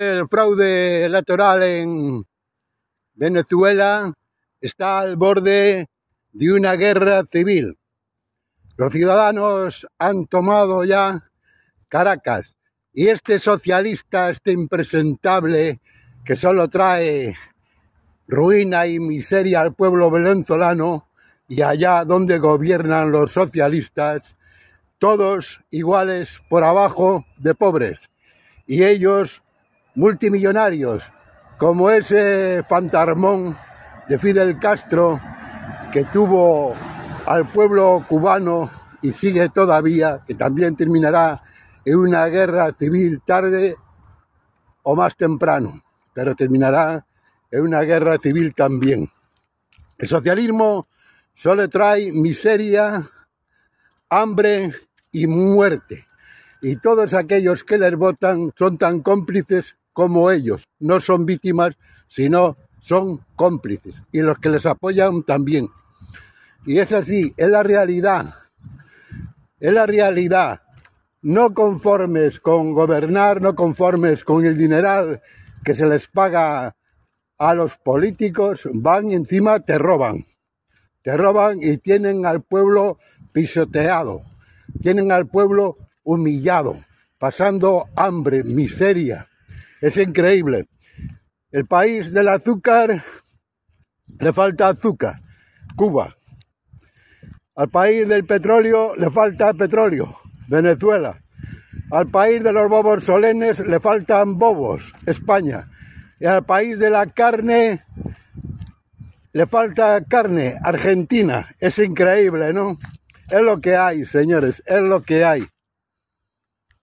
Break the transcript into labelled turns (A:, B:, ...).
A: El fraude electoral en Venezuela está al borde de una guerra civil. Los ciudadanos han tomado ya Caracas y este socialista, este impresentable que solo trae ruina y miseria al pueblo venezolano y allá donde gobiernan los socialistas, todos iguales por abajo de pobres y ellos multimillonarios, como ese fantasmón de Fidel Castro que tuvo al pueblo cubano y sigue todavía, que también terminará en una guerra civil tarde o más temprano, pero terminará en una guerra civil también. El socialismo solo trae miseria, hambre y muerte. Y todos aquellos que les votan son tan cómplices como ellos. No son víctimas, sino son cómplices. Y los que les apoyan también. Y es así, es la realidad. Es la realidad. No conformes con gobernar, no conformes con el dineral que se les paga a los políticos, van y encima te roban. Te roban y tienen al pueblo pisoteado. Tienen al pueblo humillado, pasando hambre, miseria. Es increíble. El país del azúcar le falta azúcar, Cuba. Al país del petróleo le falta petróleo, Venezuela. Al país de los bobos solenes le faltan bobos, España. Y al país de la carne le falta carne, Argentina. Es increíble, ¿no? Es lo que hay, señores, es lo que hay.